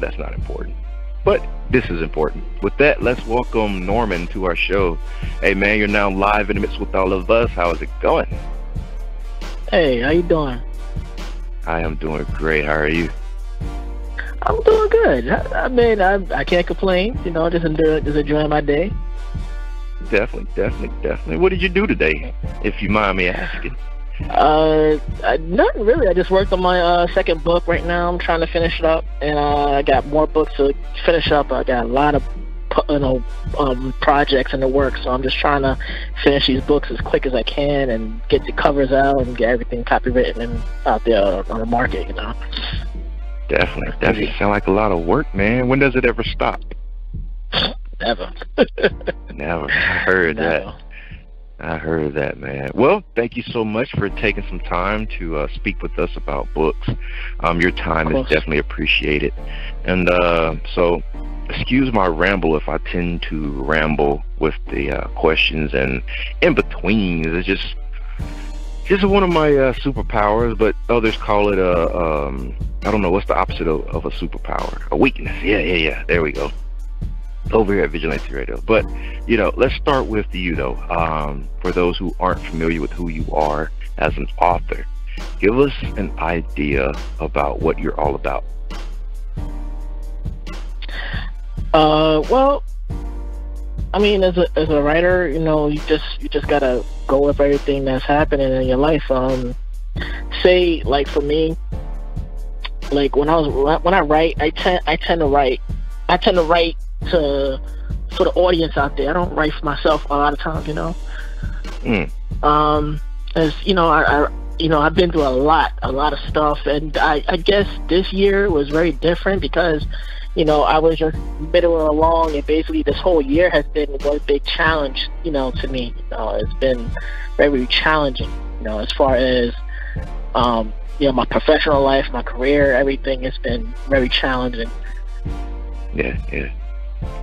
that's not important. But this is important. With that, let's welcome Norman to our show. Hey man, you're now live in the midst with all of us. How is it going? Hey, how you doing? I am doing great. How are you? I'm doing good. I, I mean, I, I can't complain. You know, just enjoying, just enjoying my day. Definitely, definitely, definitely. What did you do today, if you mind me asking? Uh, I, nothing really. I just worked on my uh, second book right now. I'm trying to finish it up, and uh, I got more books to finish up. I got a lot of you know um, projects in the works, so I'm just trying to finish these books as quick as I can and get the covers out and get everything copywritten and out there on the market. You know. Definitely, definitely sound like a lot of work, man. When does it ever stop? Never. Never. I heard Never. that. I heard that, man. Well, thank you so much for taking some time to uh, speak with us about books. Um, your time is definitely appreciated. And uh, so, excuse my ramble if I tend to ramble with the uh, questions and in between. It's just just one of my uh, superpowers, but others call it a um, I don't know what's the opposite of, of a superpower, a weakness. Yeah, yeah, yeah. There we go over here at Vigilante Radio. But, you know, let's start with you, though. Um, for those who aren't familiar with who you are as an author, give us an idea about what you're all about. Uh, well, I mean, as a as a writer, you know, you just you just gotta go with everything that's happening in your life. Um, say like for me, like when I was when I write, I tend I tend to write I tend to write to for the audience out there. I don't write for myself a lot of times, you know. Mm. Um, as you know, I, I you know I've been through a lot, a lot of stuff, and I, I guess this year was very different because you know I was just middle along, and basically this whole year has been one big challenge, you know, to me. You know, it's been very challenging, you know, as far as um, you know my professional life, my career, everything has been very challenging. Yeah, yeah.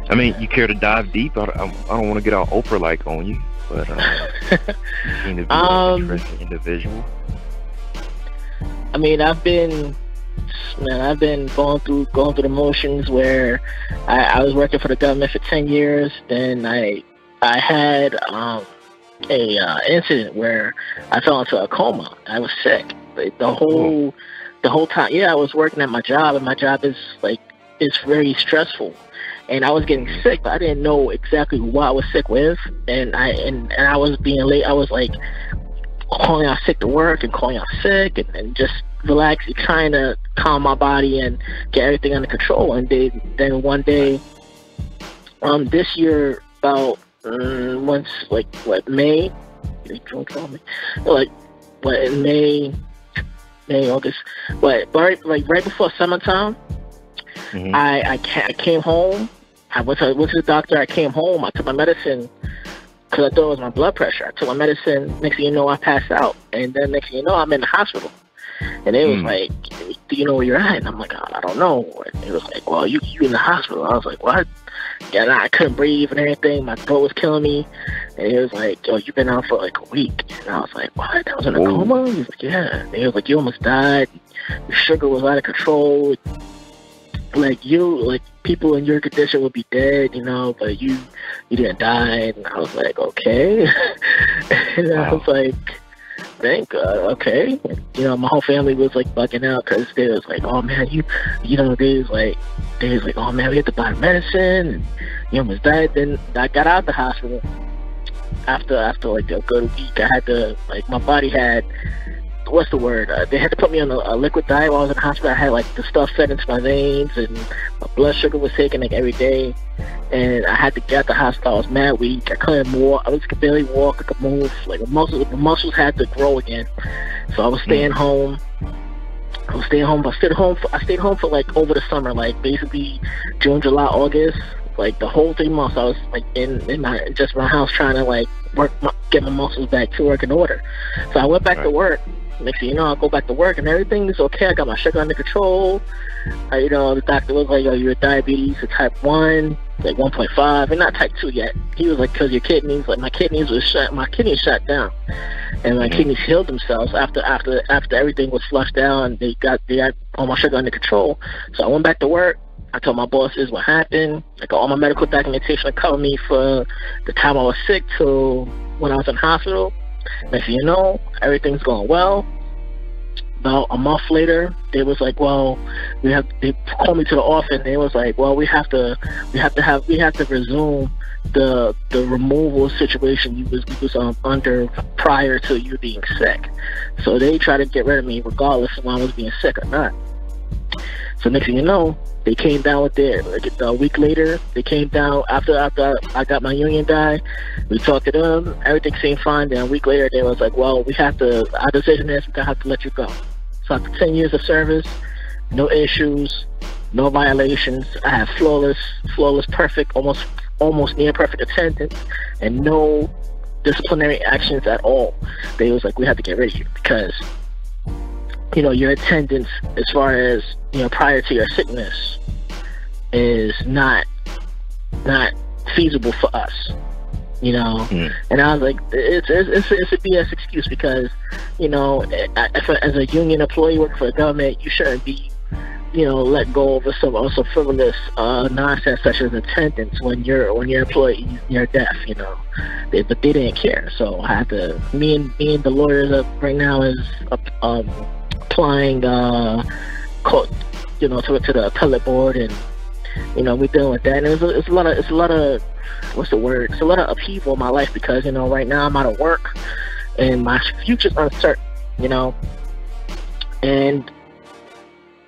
I mean, you care to dive deep? I, I, I don't want to get all Oprah like on you, but uh, you seem to be um, an interesting individual. I mean, I've been, man, I've been going through going through the motions where I, I was working for the government for ten years. Then I I had um, a uh, incident where I fell into a coma. I was sick. Like, the whole the whole time, yeah, I was working at my job, and my job is like it's very stressful and I was getting sick, but I didn't know exactly what I was sick with, and I and, and I was being late. I was like calling out sick to work and calling out sick and, and just relaxing, trying to calm my body and get everything under control. And they, then one day, um, this year about um, once like what May, they drunk on me, like what in May, May August, what right like right before summertime. Mm-hmm. I I, ca- I came home I went to went to the doctor. I came home. I took my medicine because I thought it was my blood pressure. I took my medicine. Next thing you know, I passed out, and then next thing you know, I'm in the hospital. And it was mm. like, "Do you know where you're at?" And I'm like, "I don't know." And it was like, "Well, you you in the hospital?" I was like, "What?" Yeah, I couldn't breathe and everything. My throat was killing me. And it was like, "Oh, you've been out for like a week." And I was like, "What? I was in a Whoa. coma?" He was like, "Yeah." And he was like, "You almost died. Your sugar was out of control." Like you like people in your condition would be dead, you know, but you you didn't die, and I was like, okay, and wow. I was like, thank God, okay, you know, my whole family was like bugging out because they was like, oh man, you, you know, they was like, they was like, oh man, we had to buy medicine, and you almost died. Then I got out the hospital after after like a good week. I had to like my body had what's the word? Uh, they had to put me on a, a, liquid diet while I was in the hospital. I had like the stuff fed into my veins, and my blood sugar was taken like every day. And I had to get out the hospital. I was mad weak. I couldn't walk. I was could barely walk. I could move. Like the muscles, the muscles had to grow again. So I was staying mm. home. I was staying home. I stayed home. For, I stayed home for like over the summer, like basically June, July, August. Like the whole three months, I was like in in my just my house trying to like work, my, get my muscles back to work in order. So I went back right. to work Next thing you know, I go back to work and everything is okay. I got my sugar under control. Uh, you know, the doctor was like, "Oh, you're diabetes, a type one, like 1.5, and not type two yet." He was like, "Cause your kidneys, like my kidneys was shut, my kidneys shut down, and my kidneys healed themselves after after after everything was flushed down. and they got they got all my sugar under control." So I went back to work. I told my bosses what happened. I got all my medical documentation to cover me for the time I was sick till when I was in hospital. Next you know, everything's going well. About a month later, they was like, "Well, we have." They called me to the office. They was like, "Well, we have to, we have to have, we have to resume the the removal situation you was you was um, under prior to you being sick." So they tried to get rid of me, regardless of when I was being sick or not. So next thing you know, they came down with their like a week later. They came down after after I got my union die. We talked to them. Everything seemed fine. Then a week later, they was like, "Well, we have to. Our decision is we're gonna have to let you go." So after ten years of service, no issues, no violations. I have flawless, flawless, perfect, almost almost near perfect attendance, and no disciplinary actions at all. They was like, "We have to get rid of you because." you know, your attendance as far as, you know, prior to your sickness is not not feasible for us. You know, mm. and I was like, it's it's it's, it's a BS excuse because, you know, if, as a union employee working for the government, you shouldn't be, you know, let go of some also frivolous uh, nonsense such as attendance when you're when your employee you're deaf. You know, they, but they didn't care. So I had to me and me and the lawyers up right now is um applying, uh, code, you know, to, to the appellate board, and you know, we're dealing with that. And it's a, it's a lot of, it's a lot of, what's the word? It's a lot of upheaval in my life because you know, right now I'm out of work, and my future's uncertain. You know, and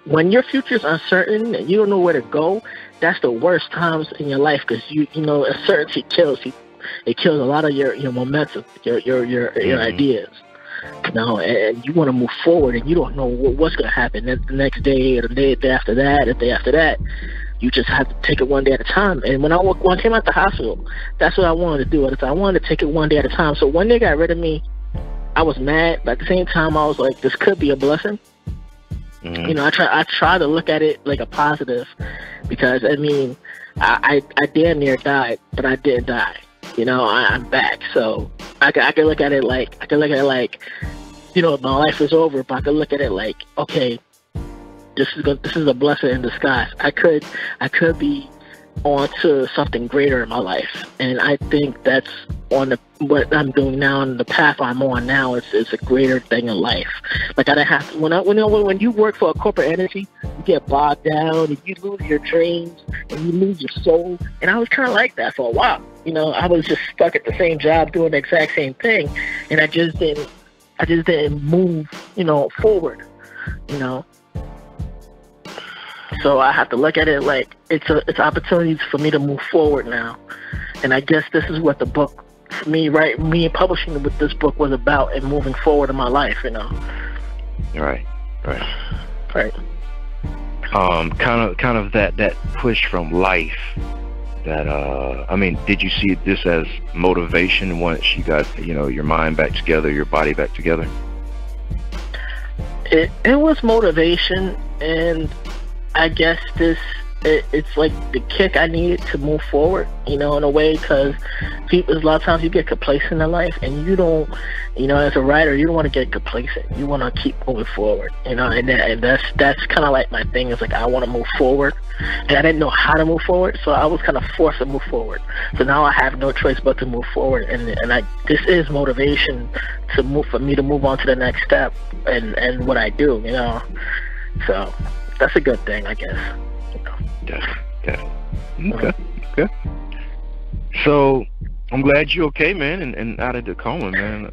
when your future's uncertain and you don't know where to go, that's the worst times in your life because you, you know, uncertainty kills you. It kills a lot of your your momentum, your your your, your mm-hmm. ideas you know, and you want to move forward, and you don't know what's going to happen the next day or the day after that, or the day after that. You just have to take it one day at a time. And when I when I came out the hospital, that's what I wanted to do. I wanted to take it one day at a time. So when they got rid of me, I was mad, but at the same time, I was like, this could be a blessing. Mm-hmm. You know, I try I try to look at it like a positive, because I mean, I, I I damn near died, but I didn't die you know, I, am back. So I, I can look at it like, I can look at it like, you know, my life is over, but I can look at it like, okay, this is this is a blessing in disguise. I could, I could be on to something greater in my life. And I think that's on the what I'm doing now and the path I'm on now is, is a greater thing in life. Like I don't have to when I when when you work for a corporate entity, you get bogged down and you lose your dreams and you lose your soul. And I was kinda like that for a while. You know, I was just stuck at the same job doing the exact same thing and I just didn't I just didn't move, you know, forward. You know. So I have to look at it like it's a it's opportunities for me to move forward now, and I guess this is what the book, for me, right, me publishing with this book was about and moving forward in my life, you know. Right, right, right. Um, kind of, kind of that that push from life. That uh, I mean, did you see this as motivation once you got you know your mind back together, your body back together? It it was motivation, and I guess this it, it's like the kick I needed to move forward, you know, in a way, because people, a lot of times you get complacent in life, and you don't, you know, as a writer, you don't want to get complacent. You want to keep moving forward, you know, and, that, and that's that's kind of like my thing is like I want to move forward, and I didn't know how to move forward, so I was kind of forced to move forward. So now I have no choice but to move forward, and and I this is motivation to move for me to move on to the next step, and and what I do, you know, so that's a good thing, I guess. Yeah, yeah. Okay, okay. So I'm glad you're okay, man, and, and out of the coma, man.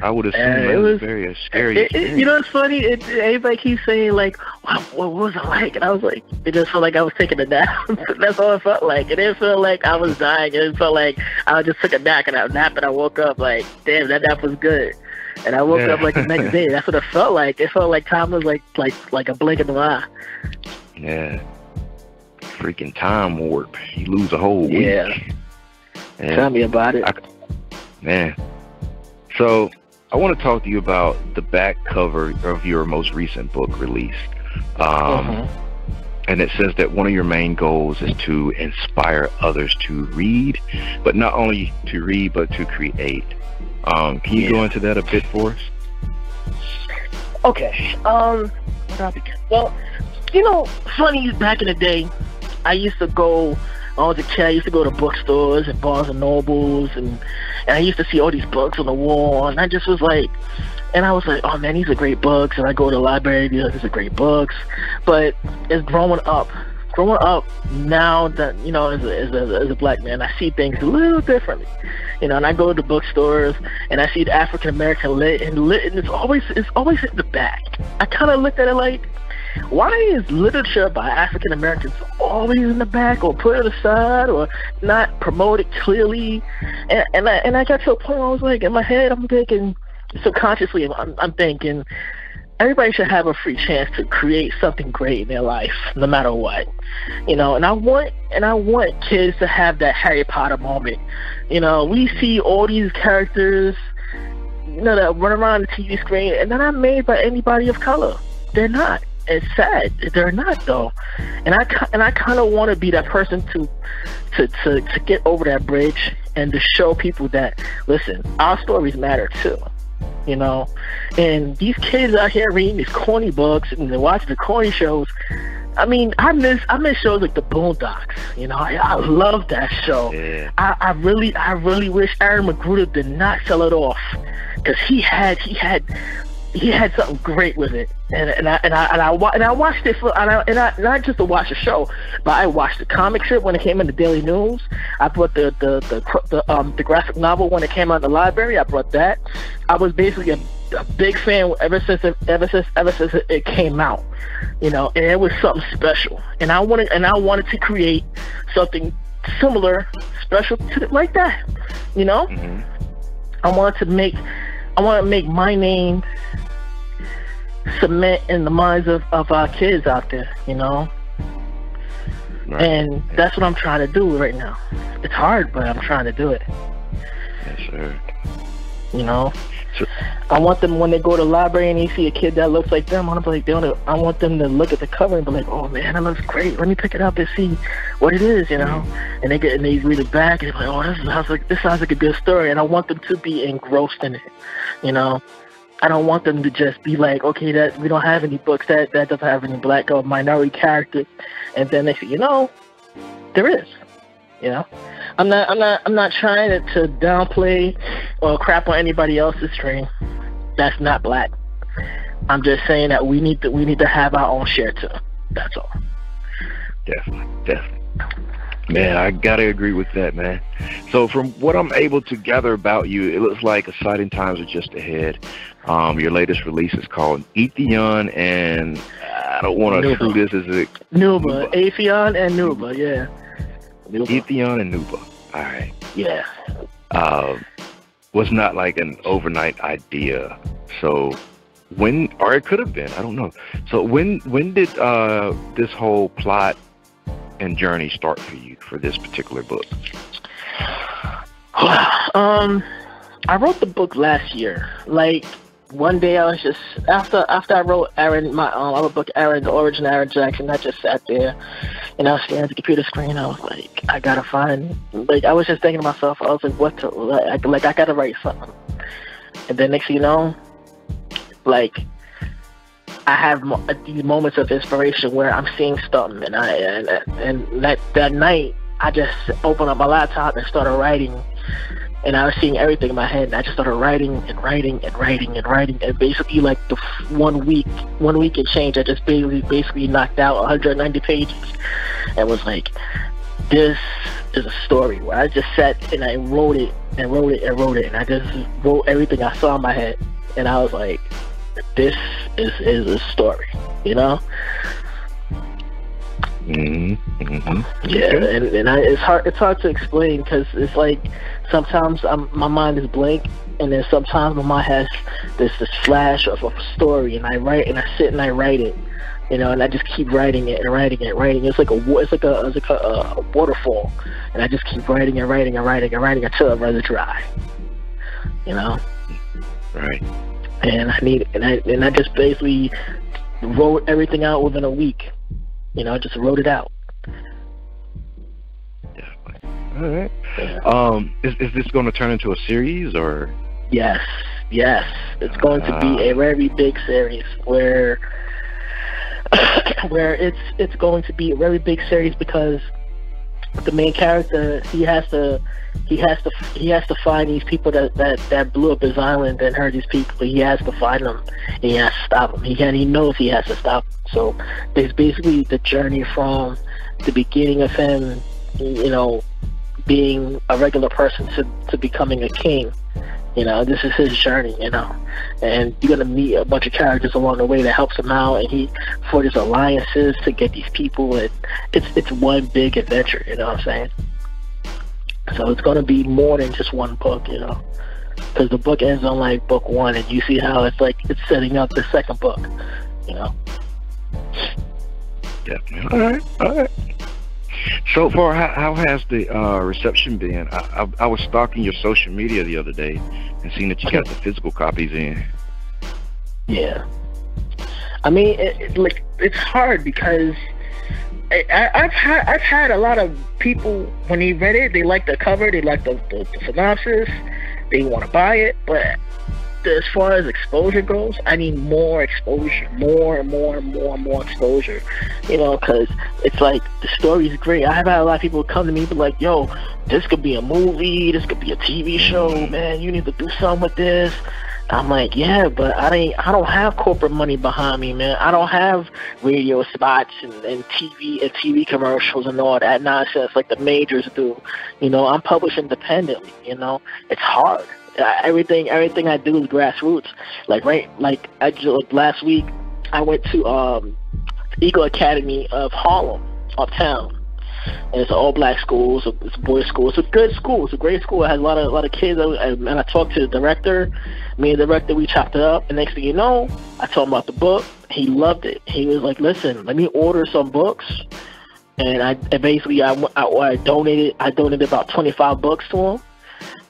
I would assume uh, it was very scary. It, it, you know, it's funny. It, everybody keeps saying like, wow, "What was it like?" And I was like, it just felt like I was taking a nap. That's all it felt like. It didn't feel like I was dying. It felt like I just took a nap and I nap and I woke up like, damn, that nap was good. And I woke yeah. up like the next day. That's what it felt like. It felt like time was like like like a blink of an eye. Yeah. Freaking time warp. You lose a whole week. Yeah. yeah. Tell me about it. I, man. So I want to talk to you about the back cover of your most recent book release. Um, uh-huh. And it says that one of your main goals is to inspire others to read, but not only to read, but to create. Um, can you yeah. go into that a bit for us? Okay. Um, well, you know, funny back in the day, I used to go I was a kid, I used to go to bookstores and Barnes and Nobles, and and I used to see all these books on the wall, and I just was like, and I was like, oh man, these are great books, and I go to the library, these are great books, but as growing up, growing up now that you know as a, as a, as a black man, I see things a little differently. You know, and I go to bookstores and I see the African American lit and lit, and it's always it's always in the back. I kind of looked at it like, why is literature by African Americans always in the back or put aside or not promoted clearly? And and I, and I got to a point where I was like, in my head, I'm thinking subconsciously, I'm, I'm thinking everybody should have a free chance to create something great in their life, no matter what. You know, and I want and I want kids to have that Harry Potter moment. You know, we see all these characters, you know, that run around the TV screen, and they're not made by anybody of color. They're not it's sad they're not though and i and i kind of want to be that person to to to to get over that bridge and to show people that listen our stories matter too you know and these kids out here reading these corny books and they're watching the corny shows I mean, I miss I miss shows like the Boondocks. You know, I, I love that show. Yeah. I, I really I really wish Aaron McGruder did not sell it off because he had he had he had something great with it, and and I and I and I, and I watched it for and I, and I not just to watch the show, but I watched the comic strip when it came in the Daily News. I brought the the the, the um the graphic novel when it came out in the library. I brought that. I was basically a, a big fan ever since it, ever since ever since it came out, you know, and it was something special. And I wanted and I wanted to create something similar, special to like that, you know. Mm-hmm. I wanted to make I want to make my name cement in the minds of, of our kids out there, you know? Right. And that's what I'm trying to do right now. It's hard, but I'm trying to do it. Yes, sir. You know? I want them when they go to the library and they see a kid that looks like them. I want, like, they want to, I want them to look at the cover and be like, "Oh man, that looks great. Let me pick it up and see what it is," you know. Mm-hmm. And they get and they read it back and they're like, "Oh, this sounds like this sounds like a good story." And I want them to be engrossed in it, you know. I don't want them to just be like, okay, that we don't have any books that that doesn't have any black or minority characters, and then they say, you know, there is, you know. I'm not, I'm not, I'm not trying to, to downplay or crap on anybody else's dream. That's not black. I'm just saying that we need to, we need to have our own share too. That's all. Definitely, definitely. Man, I gotta agree with that, man. So from what I'm able to gather about you, it looks like exciting times are just ahead. Um, your latest release is called Aetheon, and I don't want to screw this as a Nuba, Aetheon and Nuba, yeah. Nuba. Aetheon and Nuba. All right. Yeah. Uh, was not like an overnight idea. So when, or it could have been, I don't know. So when when did uh, this whole plot and journey start for you for this particular book? um, I wrote the book last year. Like one day I was just after after I wrote Aaron my um I book Aaron the origin of Aaron Jackson I just sat there and I was staring at the computer screen. I was like I gotta find like I was just thinking to myself I was like what to like, like I gotta write something. And then next thing you know like I have mo- these moments of inspiration where I'm seeing something and I and and that that night I just opened up my laptop and started writing and I was seeing everything in my head. And I just started writing and writing and writing and writing, and basically like the one week, one week and change, I just basically basically knocked out 190 pages, and was like, this is a story where I just sat and I wrote it and wrote it and wrote it, and I just wrote everything I saw in my head, and I was like, this is is a story, you know. Mm-hmm. Mm-hmm. Yeah, and, and I, it's hard it's hard to explain because it's like sometimes I'm, my mind is blank, and then sometimes my mind has this this flash of a story, and I write and I sit and I write it, you know, and I just keep writing it and writing it, writing. It. It's like a it's like a it's like a, a waterfall, and I just keep writing and writing and writing and writing until it runs dry, you know. Right. And I need and I and I just basically wrote everything out within a week. You know, I just wrote it out. All right. Um, is is this going to turn into a series or? Yes, yes. It's going to be a ah. very big series where where it's it's going to be a very big series because the main character he has to he has to he has to find these people that that that blew up his island and hurt these people. He has to find them. And he has to stop them. He can he knows he has to stop. Them. So there's basically the journey from the beginning of him, you know, being a regular person to to becoming a king. You know, this is his journey, you know. And you're gonna meet a bunch of characters along the way that helps him out and he forges alliances to get these people and it's it's one big adventure, you know what I'm saying? So it's gonna be more than just one book, you know. Because the book ends on like book one and you see how it's like it's setting up the second book, you know. Definitely. All right, all right. So far, how, how has the uh, reception been? I, I, I, was stalking your social media the other day and seeing that you got the physical copies in. Yeah, I mean, it, it, like it's hard because I, have had I've had a lot of people when they read it, they like the cover, they like the, the, the synopsis, they want to buy it, but as far as exposure goes, I need more exposure, more and more and more and more exposure. You know, because it's like the story's great. I have had a lot of people come to me be like, "Yo, this could be a movie, this could be a TV show, mm-hmm. man. You need to do something with this." I'm like, yeah, but I ain't. I don't have corporate money behind me, man. I don't have radio spots and, and TV and TV commercials and all that nonsense like the majors do. You know, I'm published independently. You know, it's hard everything everything I do is grassroots. Like right, like I just last week I went to um, Eagle Academy of Harlem, uptown. And it's an all black school, it's a, it's a boys' school. It's a good school. It's a great school. It has a lot of a lot of kids. And I talked to the director. Me and the director, we chopped it up. And next thing you know, I told him about the book. He loved it. He was like, "Listen, let me order some books." And I and basically I, I, I donated I donated about twenty five books to him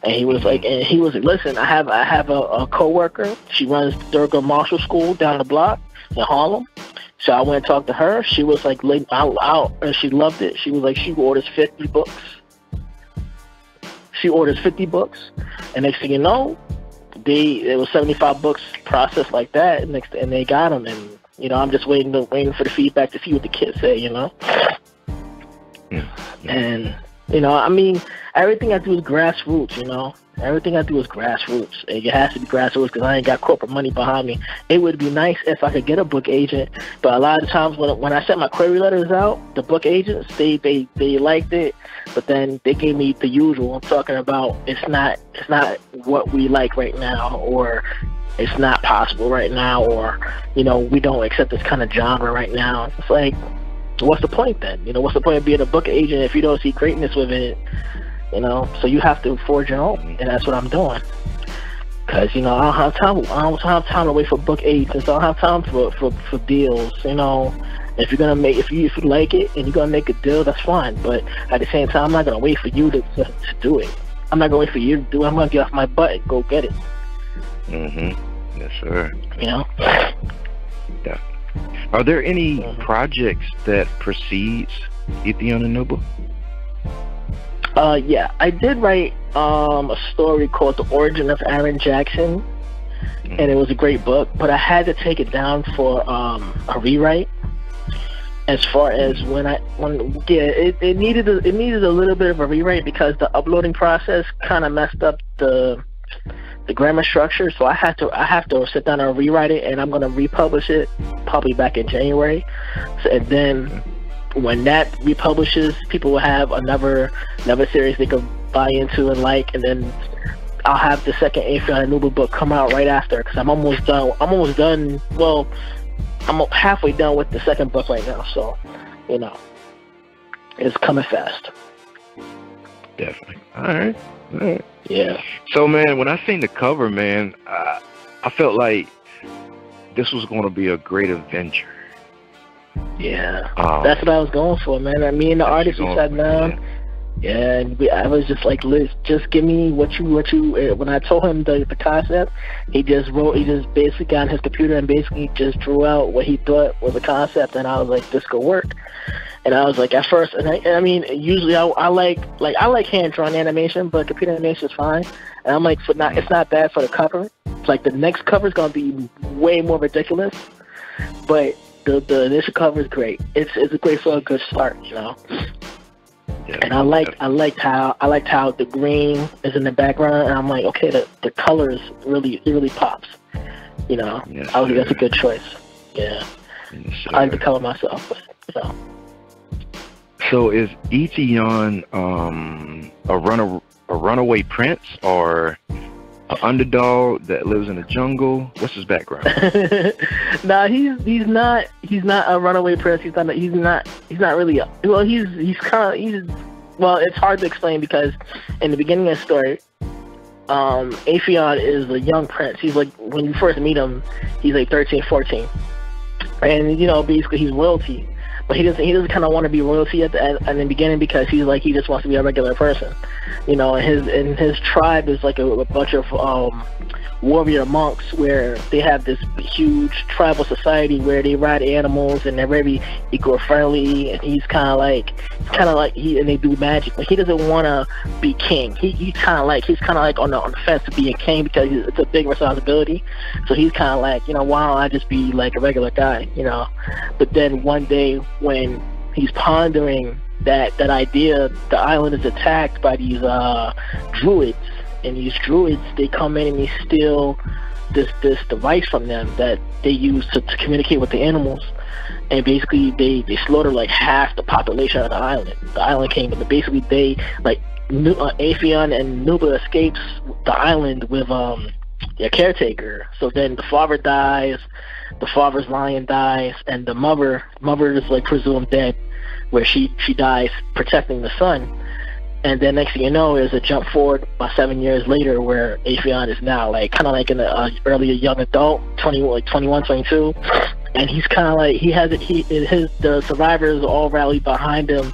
and he was like, and he was like, listen, I have I have a, a coworker. She runs Thurgood Marshall School down the block in Harlem. So I went and talked to her. She was like, out, out, and she loved it. She was like, she orders 50 books. She orders 50 books, and next thing you know, they it was 75 books processed like that. And next, and they got them, and you know, I'm just waiting to waiting for the feedback to see what the kids say. You know, yeah. and you know, I mean, everything I do is grassroots. You know, everything I do is grassroots. It has to be grassroots because I ain't got corporate money behind me. It would be nice if I could get a book agent, but a lot of times when when I sent my query letters out, the book agents they they they liked it, but then they gave me the usual. I'm talking about it's not it's not what we like right now, or it's not possible right now, or you know we don't accept this kind of genre right now. It's like what's the point then? You know, what's the point of being a book agent if you don't see greatness within it? You know, so you have to forge your own, and that's what I'm doing. Cause you know I don't have time. I don't have time to wait for book agents. I don't have time for for, for deals. You know, if you're gonna make if you if you like it and you're gonna make a deal, that's fine. But at the same time, I'm not gonna wait for you to to, to do it. I'm not gonna wait for you to do it. I'm gonna get off my butt and go get it. Mhm. Yes, sir. You know. Yeah. Are there any mm-hmm. projects that precedes Aetheon and Nuba? Uh, yeah, I did write um, a story called The Origin of Aaron Jackson, mm-hmm. and it was a great book, but I had to take it down for um, a rewrite. As far as when I when yeah, it, it needed a, it needed a little bit of a rewrite because the uploading process kind of messed up the the grammar structure. So I have to I have to sit down and rewrite it, and I'm gonna republish it probably back in January. So, and then when that republishes, people will have another another series they can buy into and like, and then I'll have the second Aetheon Nuba book come out right after because I'm almost done. I'm almost done. Well, I'm halfway done with the second book right now, so you know, it's coming fast. Definitely. All right. Yeah. So man, when I seen the cover, man, I, I felt like this was going to be a great adventure. Yeah, um, that's what I was going for, man. I mean, the artist we sat down. And we, I was just like, Liz, just give me what you, what you. Uh, when I told him the the concept, he just wrote. He just basically got on his computer and basically just drew out what he thought was a concept, and I was like, this could work. And I was like, at first, and I, and I mean, usually I, I like like I like hand drawn animation, but computer animation is fine. And I'm like, for not, it's not bad for the cover. It's like the next cover is gonna be way more ridiculous, but the the initial cover is great. It's it's a great for a good start, you know. Yeah, and I like I liked how I liked how the green is in the background, and I'm like, okay, the the colors really it really pops. You know, yes, I was that's a good choice. Yeah, yes, I like the color myself. So, so is Aetheon um, a runner a runaway prince or an underdog that lives in the jungle? What's his background? nah, he's he's not he's not a runaway prince. He's not he's not he's not really a, well. He's he's kind of he's well. It's hard to explain because in the beginning of the story, um, Aetheon is a young prince. He's like when you first meet him, he's like 13, 14. and you know basically he's royalty but he doesn't he doesn't kind of want to be royalty at the at, at the beginning because he's like he just wants to be a regular person, you know. And his and his tribe is like a, a bunch of um, warrior monks where they have this huge tribal society where they ride animals and they're very eco-friendly. And he's kind of like kind of like he and they do magic, but he doesn't want to be king. He he's kind of like he's kind of like on the on the fence to being king because it's a big responsibility. So he's kind of like you know why don't I just be like a regular guy, you know? But then one day when he's pondering that that idea, the island is attacked by these uh, druids, and these druids they come in and they steal this this device from them that they use to, to communicate with the animals, and basically they they slaughter like half the population of the island. The island came, but basically they like uh, Aetheon and Nuba escapes the island with um their caretaker. So then the father dies, the father's lion dies, and the mother mother is like presumed dead, where she she dies protecting the son. And then next thing you know is a jump forward about seven years later where Aetheon is now like kind of like an uh, early young adult, 20 like 21, 22, and he's kind of like he has it. He his the survivors all rallied behind him,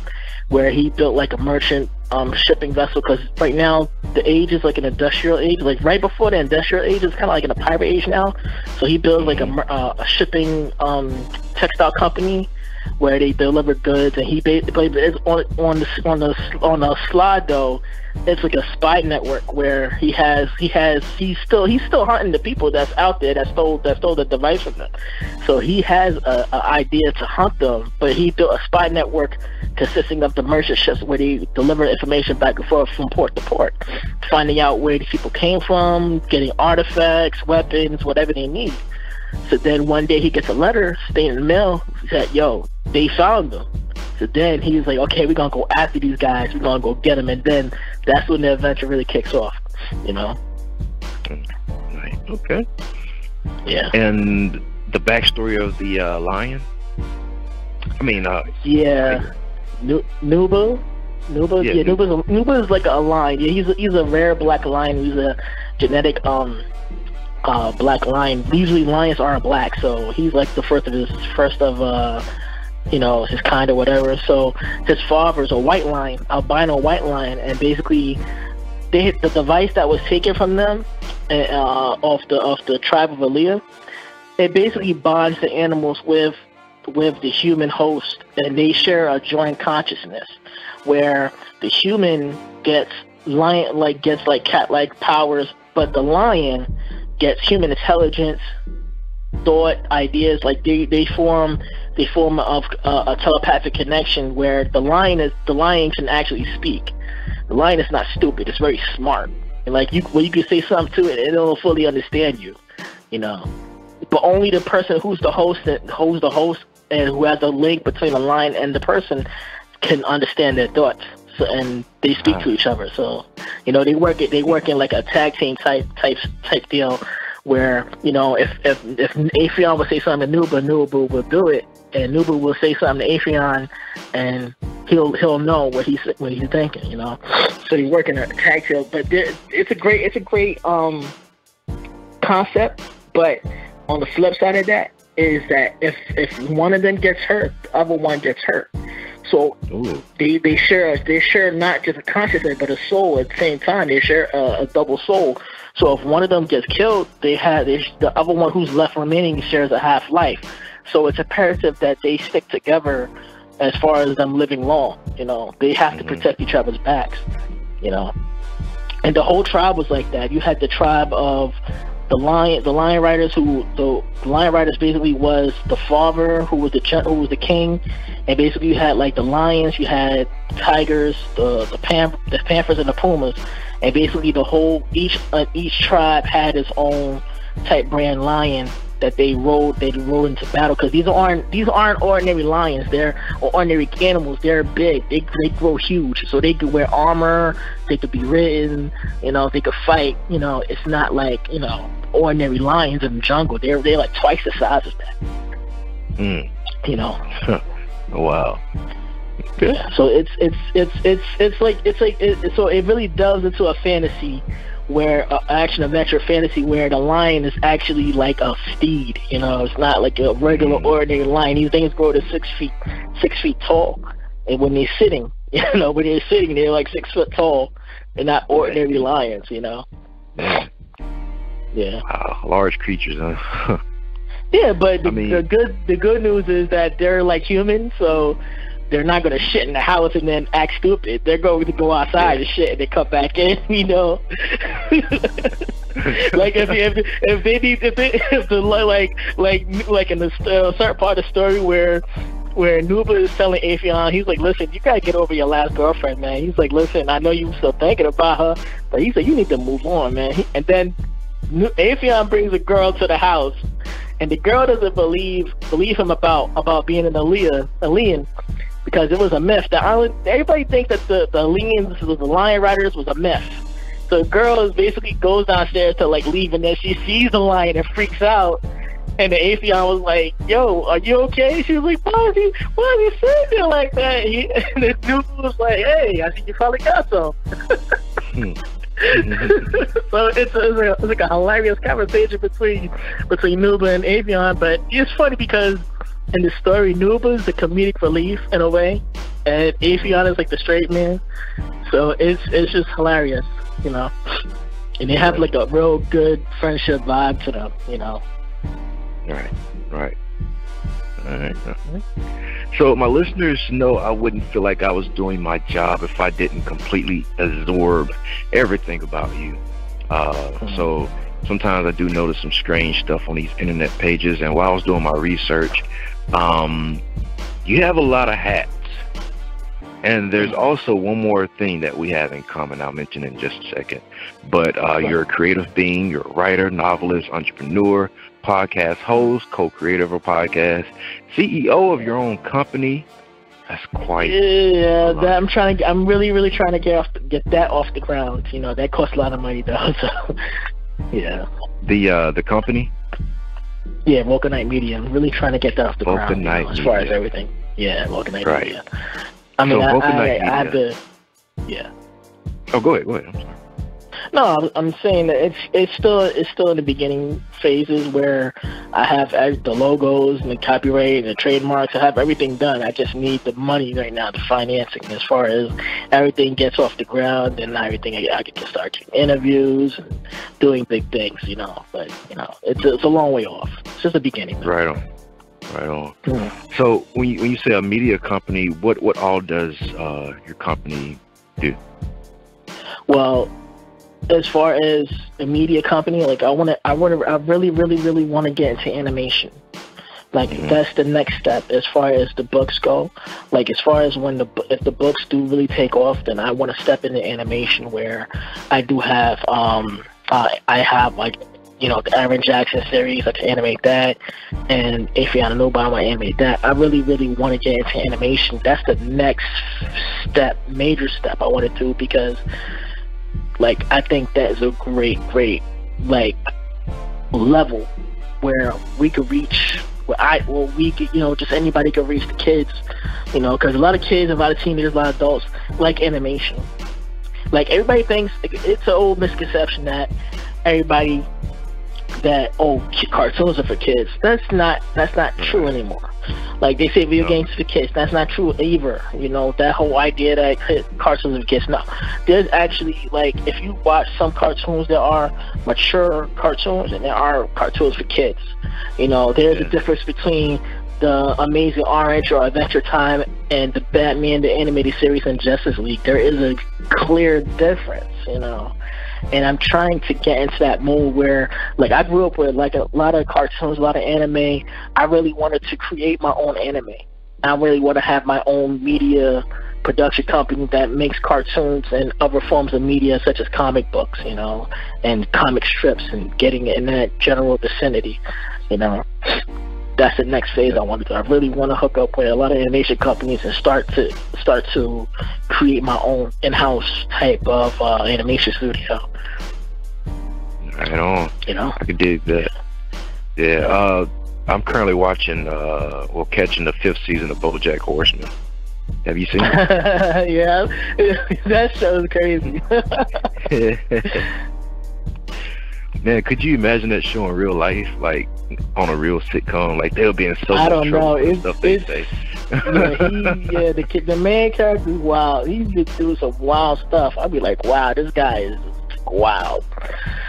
where he built like a merchant um, shipping vessel because right now the age is like an industrial age. Like right before the industrial age it's kind of like in a pirate age now. So he builds like a, uh, a shipping um, textile company where they deliver goods, and he basically is on on the on the on the slide though. It's like a spy network where he has he has he's still he's still hunting the people that's out there that stole that stole the device from them. So he has a, a idea to hunt them, but he built a spy network consisting of the merchant ships where they deliver information back and forth from port to port, finding out where these people came from, getting artifacts, weapons, whatever they need. So then one day he gets a letter staying in the mail that, yo, they found them. So then he's like, okay, we're going to go after these guys. We're going to go get them. And then that's when the adventure really kicks off, you know? Right. Okay. Yeah. And the backstory of the uh, lion? I mean, uh, yeah. N- Nuba? Nuba, yeah, yeah. Nuba is like a lion. Yeah, he's a, he's a rare black lion. He's a genetic um uh, black lion. Usually lions aren't black, so he's like the first of his first of uh, you know his kind or whatever. So his father's a white lion, albino white lion, and basically they the device that was taken from them uh, off the off the tribe of Aliyah. It basically bonds the animals with with the human host, and they share a joint consciousness where the human gets lion like gets like cat like powers, but the lion gets human intelligence, thought, ideas. Like they, they form they form of uh, a telepathic connection where the lion is the lion can actually speak. The lion is not stupid; it's very smart. And like you, when you can say something to it, and it'll fully understand you. You know, but only the person who's the host, and who's the host, and who has the link between the lion and the person can understand their thoughts. So, and they speak to each other. So, you know, they work it. They work in like a tag team type type type deal, where you know, if if if Aetheon would say something to Nuba, Nuba will do it, and Nuba will say something to Aetheon, and he'll he'll know what he's what he's thinking. You know, so they work in a tag team. But it's a great it's a great um concept. But on the flip side of that is that if if one of them gets hurt, the other one gets hurt. So Ooh. they they share they share not just a consciousness but a soul at the same time. They share a, a double soul. So if one of them gets killed, they have they, the other one who's left remaining shares a half life. So it's imperative that they stick together as far as them living long. You know, they have mm-hmm. to protect each other's backs. You know, and the whole tribe was like that. You had the tribe of the lion the lion riders who the, the lion riders basically was the father who was the who was the king. And basically you had like the lions you had tigers the the, pam, the panthers and the pumas. And basically the whole each uh, each tribe had its own type brand lion that they rode they rode into battle. Because these aren't these aren't ordinary lions. They're ordinary animals. They're big. They they grow huge. So they could wear armor. They could be ridden. You know they could fight. You know it's not like you know ordinary lions in the jungle they're they're like twice the size of that mm. you know wow yeah so it's it's it's it's it's like it's like it, so it really delves into a fantasy where uh, action adventure fantasy where the lion is actually like a steed. You know, it's not like a regular mm. ordinary lion. These things grow to six feet six feet tall, and when they're sitting, you know, when they're sitting, they're like six foot tall. They're not ordinary lions. You know. Yeah. Wow, large creatures, huh? yeah, but the, I mean, the good the good news is that they're like humans, so they're not going to shit in the house and then act stupid. They're going to go outside yeah. and shit and they come back in. You know, like if if if they need if they if the like like like in the uh, certain part of the story where where Nuba is telling Aetheon, he's like, listen, you gotta get over your last girlfriend, man. He's like, listen, I know you still thinking about her, but he said you need to move on, man. And then Aetheon brings a girl to the house, and the girl doesn't believe believe him about about being an Aaliyah, Alien, because it was a myth. The island, everybody thinks that the the aliens, the lion riders, was a myth. So the girl is basically goes downstairs to like leave, and then she sees the lion and freaks out. And the Aetheon was like, "Yo, are you okay?" She was like, "Why is he? Why is he sitting there like that?" He, and the dude was like, "Hey, I think you probably got some." Hmm. Mm-hmm. so it's, a, it's, a, it's like a hilarious conversation between between Nuba and Aetheon, but it's funny because in the story, Nuba is the comedic relief in a way, and Aetheon is like the straight man. So it's it's just hilarious, you know. And they have like a real good friendship vibe to them, you know. Right, right. All right. So my listeners know I wouldn't feel like I was doing my job if I didn't completely absorb everything about you. Uh, mm-hmm. So sometimes I do notice some strange stuff on these internet pages, and while I was doing my research, um, you have a lot of hats. And there's also one more thing that we have in common. I'll mention in just a second. But uh, you're a creative being. You're a writer, novelist, entrepreneur, podcast host, co-creator of a podcast, CEO of your own company. That's quite. Yeah, that I'm trying to. I'm really, really trying to get off, get that off the ground. You know, that costs a lot of money though. So, yeah. The uh, the company. Yeah, Vulcanite Media. I'm really trying to get that off the Vulcanite ground. You know, as far as everything. Yeah, Vulcanite right. Media. I mean, so I, I, I, have to. Yeah. Oh, go ahead. Go ahead. I'm sorry. No, I'm saying that it's it's still it's still in the beginning phases where I have the logos and the copyright and the trademarks. I have everything done. I just need the money right now, the financing. As far as everything gets off the ground, and everything I, can start doing interviews and doing big things. You know, but you know, it's it's a long way off. It's just the beginning. Right on. Right on. Mm. So when you, when you say a media company, what what all does uh, your company do? Well, as far as a media company, like I want to, I want to, I really, really, really want to get into animation. Like mm-hmm. that's the next step as far as the books go. Like as far as when the if the books do really take off, then I want to step into animation where I do have um uh, I have like you know the Aaron Jackson series. I can animate that, and if you don't know about, I animate that. I really, really want to get into animation. That's the next step, major step I want to do because like I think that is a great, great like level where we could reach. Where I, well, we could, you know, just anybody could reach the kids, you know, because a lot of kids, a lot of teenagers, a lot of adults like animation. Like everybody thinks it's an old misconception that everybody that oh cartoons are for kids. That's not that's not true anymore. Like they say video no. games for kids. That's not true either. You know that whole idea that cartoons are for kids. No, there's actually like if you watch some cartoons, there are mature cartoons and there are cartoons for kids. You know there's yeah. a difference between the Amazing Orange or Adventure Time and the Batman the animated series and Justice League. There is a clear difference. You know and I'm trying to get into that mode where, like, I grew up with like a lot of cartoons, a lot of anime. I really wanted to create my own anime. I really want to have my own media production company that makes cartoons and other forms of media such as comic books, you know, and comic strips and getting in that general vicinity, you know. That's the next phase I want to do. I really want to hook up with a lot of animation companies and start to start to create my own in-house type of uh, animation studio. Right on. You know, I could dig that. Yeah. Uh, I'm currently watching, uh, well, catching the fifth season of BoJack Horseman. Have you seen it? yeah, that show's crazy. Man, could you imagine that show in real life, like on a real sitcom? Like they'll be in so I don't know. It's, it's, yeah, he, yeah, the kid, the main character is wild. He's been doing some wild stuff. I'd be like, wow, this guy is wild.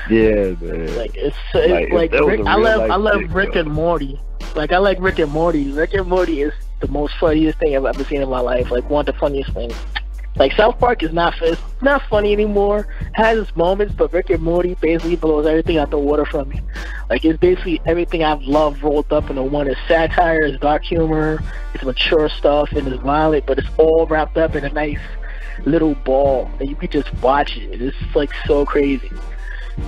Yeah, man. Like it's, it's like, like Rick, I love I love Rick and Morty. Like I like Rick and Morty. Rick and Morty is the most funniest thing I've ever seen in my life. Like one of the funniest things. Like South Park is not it's not funny anymore. It has its moments, but Rick and Morty basically blows everything out the water from me. Like it's basically everything I've loved rolled up into one. It's satire, it's dark humor, it's mature stuff, and it's violent, but it's all wrapped up in a nice little ball, and you can just watch it. It's like so crazy.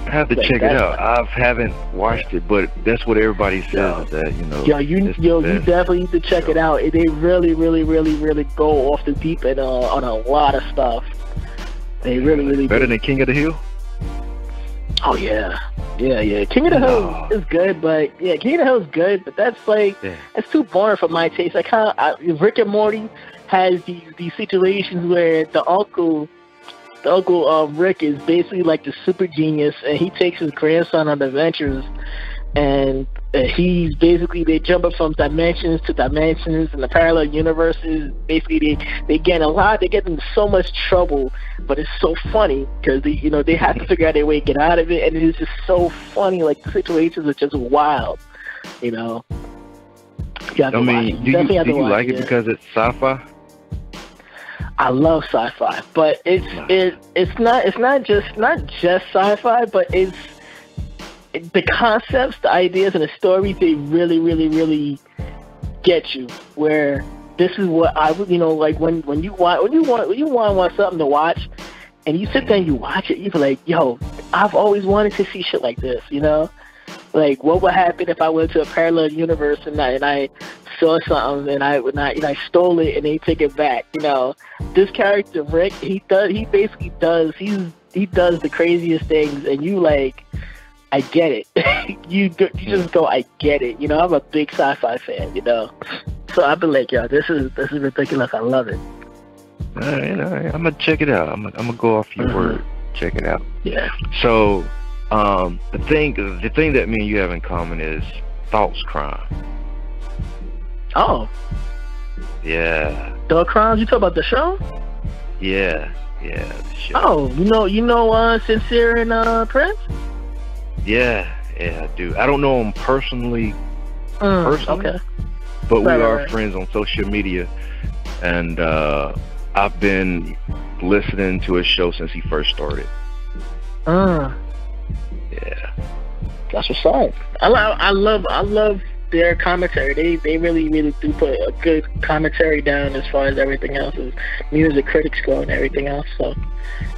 I have to like, check it out. I haven't watched it, but that's what everybody says. Yo, that you know. Yo, you yo, you definitely need to check it out. They really, really, really, really go off the deep end uh, on a lot of stuff. They really, really better do. than King of the Hill. Oh yeah, yeah, yeah. King of the Hill is good, but yeah, King of the Hill is good, but that's like yeah. that's too boring for my taste. I kind of Rick and Morty has these these situations where the uncle Uncle um, Rick is basically like the super genius, and he takes his grandson on adventures, and uh, he's basically they jump up from dimensions to dimensions and the parallel universes. Basically, they they get a lot. They get in so much trouble, but it's so funny because you know they have to figure out their way to get out of it, and it's just so funny. Like the situations are just wild, you know. You I mean, do you, do you like it, it because it's sci-fi? I love sci-fi, but it's it it's not it's not just not just sci-fi, but it's the concepts, the ideas, and the stories. They really, really, really get you. Where this is what I would, you know, like when when you want when you want when you want want something to watch, and you sit there and you watch it, you feel like, yo, I've always wanted to see shit like this, you know. Like, what would happen if I went to a parallel universe and I, and I saw something and I and I and I stole it and they take it back? You know, this character Rick, he does he basically does he's he does the craziest things, and you like, I get it. you do, you just go, I get it. You know, I'm a big sci-fi fan. You know, so I've been like, yo, this is this is ridiculous. I love it. All right, all right. I'm gonna check it out. I'm gonna, I'm gonna go off your mm-hmm. word. Check it out. Yeah. So um, the thing, the thing that me and you have in common is thoughts crime. Oh. Yeah. Thought crimes? You talk about the show? Yeah, yeah. The show. Oh, you know, you know, uh, sincere and uh, Prince. Yeah, yeah, I do. I don't know him personally. Mm, personally, okay. But right, we are right. friends on social media, and uh, I've been listening to his show since he first started. Uh, yeah. That's what's up. I love, I love, I love their commentary. They they really really do put a good commentary down as far as everything else is music critics go and everything else. So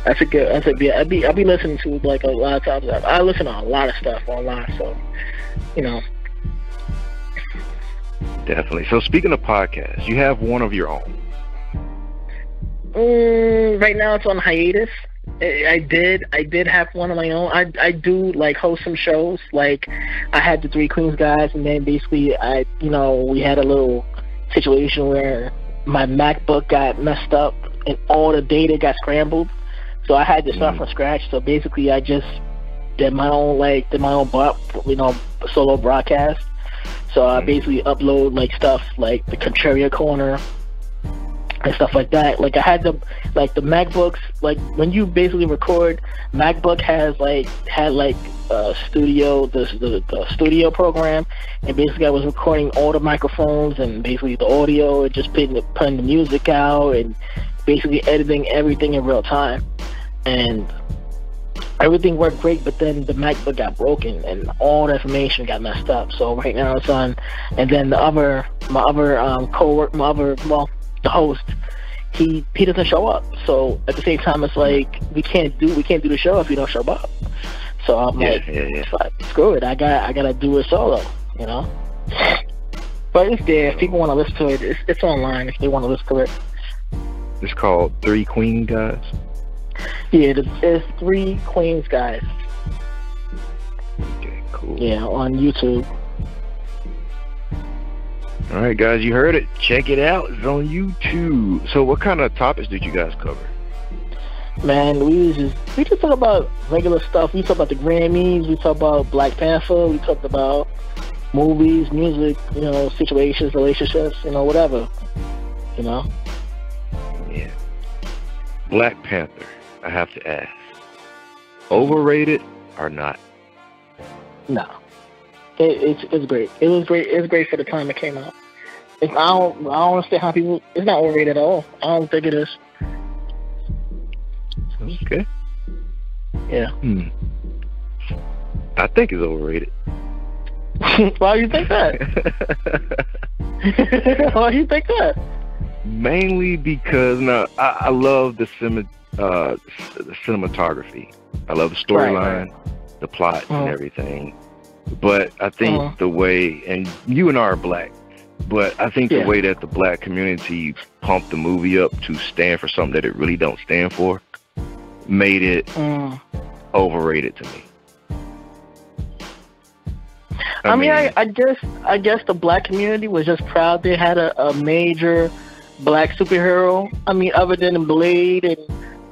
that's a good. That's a be. I be I be listening to like a lot of times. I listen to a lot of stuff online. So you know. Definitely. So speaking of podcasts, you have one of your own. Mm, right now it's on hiatus. I did. I did have one of my own. I I do like host some shows. Like I had the Three Queens guys, and then basically I, you know, we had a little situation where my MacBook got messed up and all the data got scrambled. So I had to start mm. from scratch. So basically, I just did my own like did my own you know solo broadcast. So I mm. basically upload like stuff like the Contraria Corner, and stuff like that. Like I had the like the MacBooks. Like when you basically record, MacBook has like had like uh, studio the, the the studio program, and basically I was recording all the microphones and basically the audio and just putting the, putting the music out and basically editing everything in real time. And everything worked great, but then the MacBook got broken and all the information got messed up. So right now it's on, and then the other, my other um, co-work, my other, well, the host, he he doesn't show up. So at the same time, it's like we can't do we can't do the show if you don't show up. So I'm yeah, like, yeah, yeah. Like, screw it, I got I gotta do it solo, you know. But it's there. If people want to listen to it, it's, it's online. If they want to listen to it, it's called Three Queen Guys. Yeah, it's Three Queens Guys. Okay, cool. Yeah, on YouTube. All right, guys, you heard it. Check it out. It's on YouTube. So, what kind of topics did you guys cover? Man, we just we just talk about regular stuff. We talk about the Grammys. We talk about Black Panther. We talked about movies, music, you know, situations, relationships, you know, whatever. You know. Yeah. Black Panther. I have to ask. Overrated or not? No. It, it's it's great. It was great. It's great for the time it came out. If I don't I don't understand how people. It's not overrated at all. I don't think it is. Okay. Yeah. Hmm. I think it's overrated. Why do you think that? Why do you think that? Mainly because no, I, I love the, sim- uh, the cinematography. I love the storyline, right, right. the plot, and uh-huh. everything. But I think uh-huh. the way, and you and I are black, but I think yeah. the way that the black community pumped the movie up to stand for something that it really don't stand for made it uh. overrated to me. I, I mean, mean I, I, guess I guess the black community was just proud they had a, a major black superhero. I mean, other than Blade and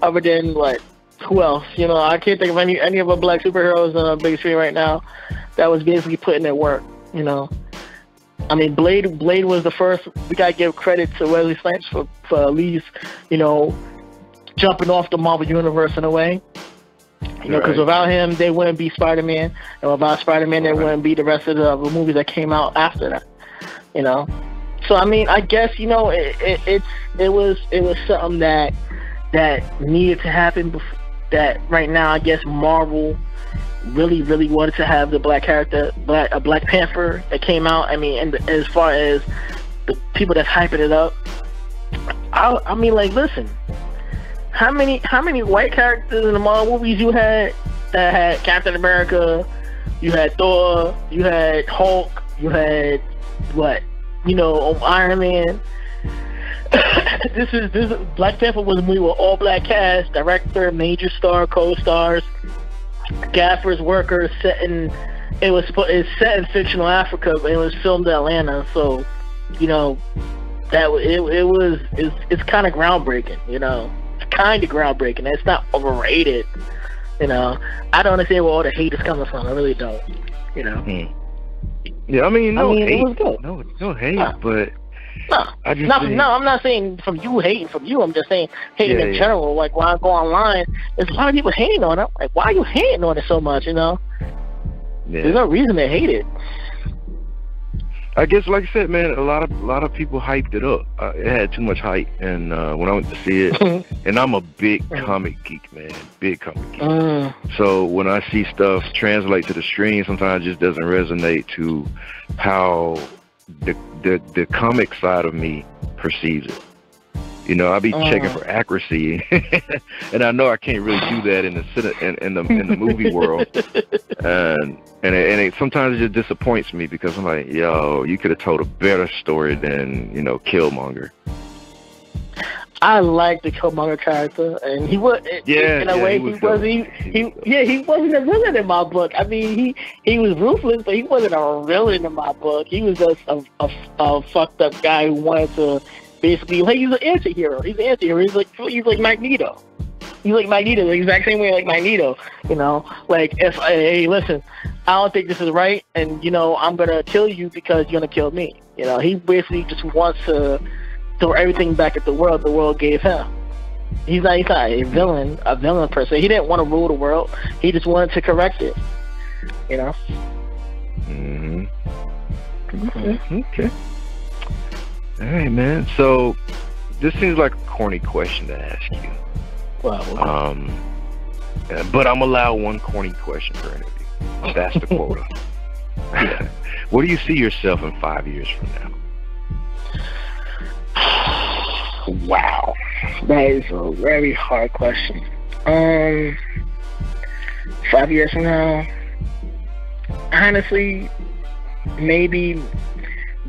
other than what? Who else? You know, I can't think of any any of the black superheroes on a big screen right now that was basically putting in work. You know, I mean, Blade Blade was the first. We gotta give credit to Wesley Snipes for for at least, you know, jumping off the Marvel universe in a way. You know, because right. without him, they wouldn't be Spider Man, and without Spider Man, right. there wouldn't be the rest of the, the movies that came out after that. You know, so I mean, I guess you know, it, it it's it was it was something that that needed to happen. Before, that right now, I guess Marvel really really wanted to have the black character, black a Black Panther that came out. I mean, and as far as the people that's hyping it up, I I mean, like, listen, how many how many white characters in the Marvel movies you had that had Captain America, you had Thor, you had Hulk, you had what, you know, Iron Man. this is this Black Panther was a movie with all black cast, director, major star, co-stars, gaffers, workers, set in. It was it's set in fictional Africa, but it was filmed in Atlanta. So, you know, that it it was it's it's kind of groundbreaking, you know kind of groundbreaking. It's not overrated. You know, I don't understand where all the hate is coming from. I really don't. You know. Hmm. Yeah, I mean, no I mean, hate. No, no hate, but. No, I just not, no, I'm not saying from you hating from you. I'm just saying hating yeah, in yeah. general. Like when I go online, there's a lot of people hating on it. Like, why are you hating on it so much? You know, yeah. there's no reason to hate it. I guess, like I said, man, a lot of a lot of people hyped it up. Uh, it had too much hype, and uh, when I went to see it, and I'm a big comic geek, man, big comic geek. Uh. So when I see stuff translate to the screen, sometimes it just doesn't resonate to how the the the comic side of me perceives it. You know, I'll be uh. checking for accuracy, and I know I can't really do that in the in, in the in the movie world. And and it, and it, sometimes it just disappoints me because I'm like, yo, you could have told a better story than you know Killmonger. I like the Killmonger character, and he was yeah, in a yeah, way he, was, he, he, he yeah he wasn't a villain in my book. I mean he he was ruthless, but he wasn't a villain in my book. He was just a, a, a fucked up guy who wanted to basically like he's an anti-hero. He's an anti-hero. He's like he's like Magneto. He's like Magneto, the exact same way like Magneto. You know, like if hey, listen, I don't think this is right, and you know I'm gonna kill you because you're gonna kill me. You know, he basically just wants to throw everything back at the world the world gave him. He's not, he's not a villain, a villain per se. He didn't want to rule the world. He just wanted to correct it. You know. Mhm. Mm-hmm. Okay. All right, man. So this seems like a corny question to ask you. Wow. Um, Uh, but I'm allowed one corny question per interview. That's the quota. Where do you see yourself in five years from now? Wow, that is a very hard question. Um, five years from now, honestly, maybe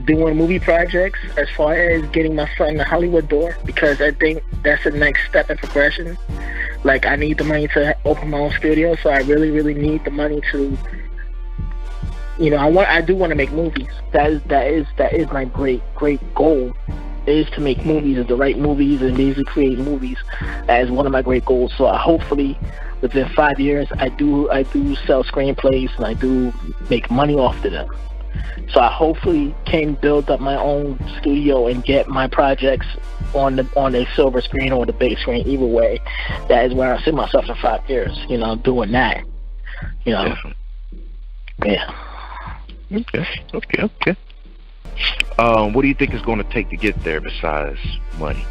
doing movie projects as far as getting my foot in the Hollywood door because I think that's the next step in progression. Like I need the money to open my own studio, so I really, really need the money to you know, I want I do want to make movies. That is that is that is my great, great goal is to make movies, the right movies, and basically create movies as one of my great goals. So I hopefully within five years, I do I do sell screenplays and I do make money off of them. So I hopefully can build up my own studio and get my projects on the on the silver screen or the big screen. Either way, that is where I see myself in five years. You know, doing that. You know, yeah. Okay, okay, okay. Um, what do you think is going to take to get there besides money?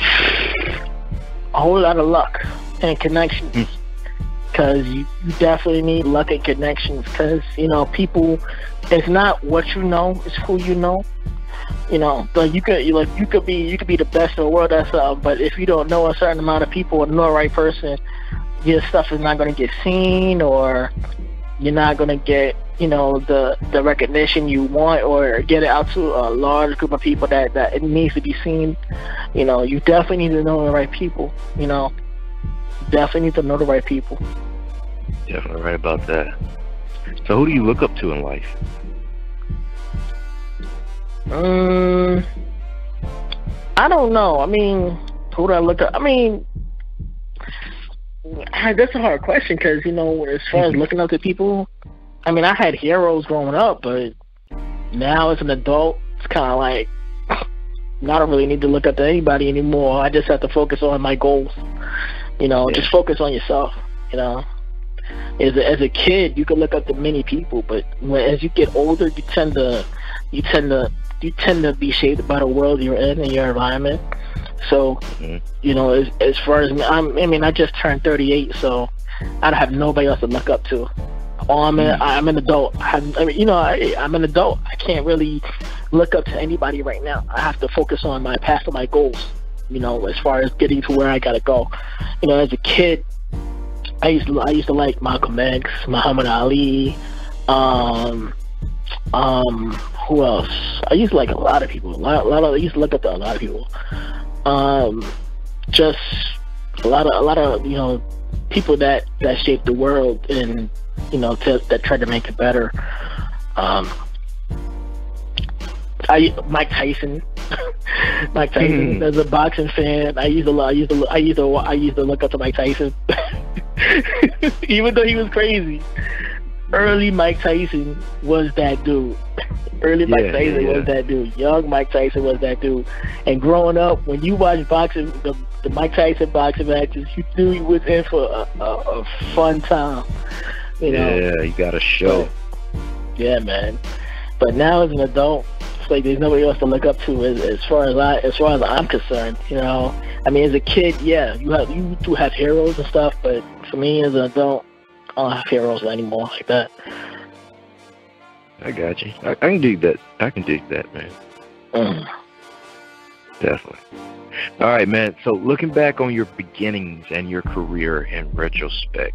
A whole lot of luck and connections. Because mm. you, you definitely need luck and connections. Because, you know, people, it's not what you know, it's who you know. You know, but you could you like you could be you could be the best in the world at something, but if you don't know a certain amount of people or know the right person, your stuff is not going to get seen or you're not going to get you know the the recognition you want or get it out to a large group of people that that it needs to be seen. You know you definitely need to know the right people you know. Definitely need to know the right people. Definitely right about that. So who do you look up to in life? Um i don't know. I mean who do i look up? I mean that's a hard question because you know as far as looking up to people I mean, I had heroes growing up, but now as an adult, it's kind of like I don't really need to look up to anybody anymore. I just have to focus on my goals. You know, yeah. just focus on yourself. You know, as a, as a kid, you can look up to many people, but when, as you get older, you tend to you tend to you tend to be shaped by the world you're in and your environment. So, mm-hmm. you know, as as far as I'm, I mean, I just turned 38, so I don't have nobody else to look up to. Oh, I'm an, I'm an adult. I, I mean, you know, I, I'm an adult. I can't really look up to anybody right now. I have to focus on my past and my goals. You know, as far as getting to where I gotta go. You know, as a kid, I used to I used to like Malcolm X, Muhammad Ali, um, um, who else? I used to like a lot of people. A lot, a lot of I used to look up to a lot of people. Um, just a lot of a lot of you know people that that shaped the world and you know, to, that tried to make it better. Um, I Mike Tyson, Mike Tyson. Mm. As a boxing fan, I used to I used to I used to I used to look up to Mike Tyson, even though he was crazy. Early Mike Tyson was that dude. Early Mike yeah, Tyson yeah. was that dude. Young Mike Tyson was that dude. And growing up, when you watch boxing, the, the Mike Tyson boxing matches, you knew he was in for a, a, a fun time. You know? Yeah, you got to show. yeah, man. But now as an adult, it's like there's nobody else to look up to as, as far as I as far as I'm concerned. You know, I mean, as a kid, yeah, you have you do have heroes and stuff, but for me as an adult, I don't have heroes anymore like that. I got you. I, I can dig that. I can dig that, man. Mm. Definitely. All right, man. So looking back on your beginnings and your career in retrospect,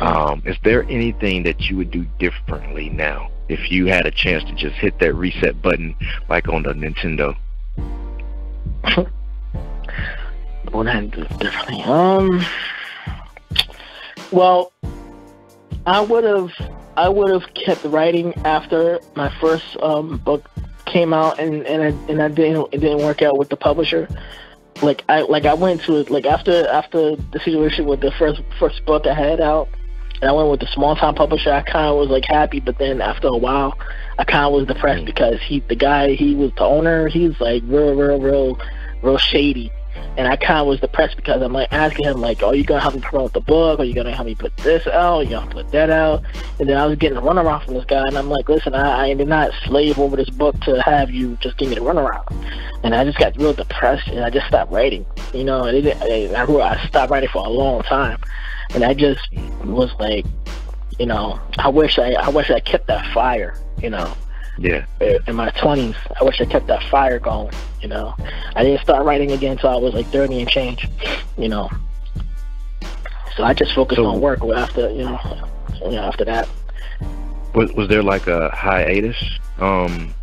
um, is there anything that you would do differently now if you had a chance to just hit that reset button like on the Nintendo? what I do differently? Um, well, I would have I would have kept writing after my first um, book came out and and I, and I didn't it didn't work out with the publisher. Like I like I went to it like after after the situation with the first first book I had out, and I went with the small time publisher. I kind of was like happy, but then after a while, I kind of was depressed mm. because he, the guy, he was the owner. He's like real, real, real, real shady. And I kind of was depressed because I'm like asking him like, "Are you gonna help me promote the book? Are you gonna help me put this out? Are you gonna put that out?" And then I was getting a runaround from this guy, and I'm like, "Listen, I, I did not slave over this book to have you just give me the runaround." And I just got real depressed, and I just stopped writing. You know, and it, I, I stopped writing for a long time, and I just was like, you know, I wish I I wish I kept that fire. You know. Yeah. In my twenties, I wish I kept that fire going. You know, I didn't start writing again until I was like thirty and change. You know, so I just focused so, on work after you know, you know after that. Was was there like a hiatus um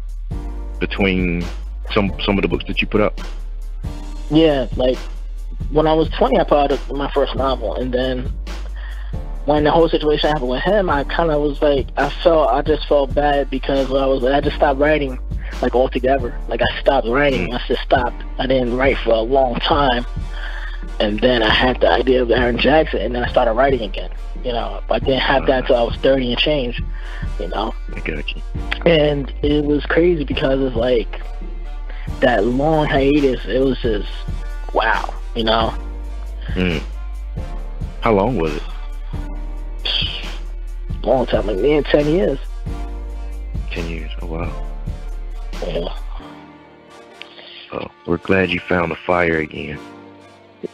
between some some of the books that you put up? Yeah, like when I was twenty, I put out my first novel, and then when the whole situation happened with him, I kind of was like, I felt, I just felt bad because I was, I just stopped writing, like altogether. Like I stopped writing. I just stopped. I didn't write for a long time, and then I had the idea of Aaron Jackson, and then I started writing again. You know, I didn't have that until I was thirty and change. You know. I got you. And it was crazy because it's like that long hiatus. It was just wow. You know. Mm. How long was it? Long time, like man, ten years. Ten years. Oh wow. Yeah. Oh, we're glad you found the fire again.